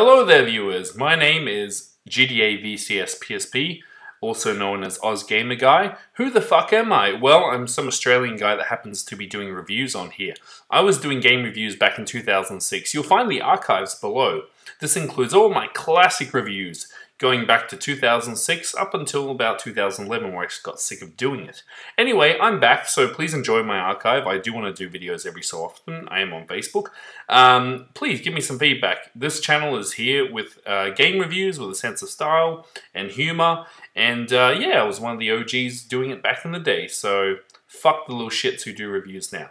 Hello there, viewers. My name is GDA VCS PSP, also known as Aus Gamer Guy. Who the fuck am I? Well, I'm some Australian guy that happens to be doing reviews on here. I was doing game reviews back in 2006. You'll find the archives below. This includes all my classic reviews, going back to 2006 up until about 2011 where I just got sick of doing it. Anyway, I'm back, so please enjoy my archive. I do want to do videos every so often. I am on Facebook. Um, please give me some feedback. This channel is here with uh, game reviews with a sense of style and humor. And uh, yeah, I was one of the OGs doing it back in the day, so fuck the little shits who do reviews now.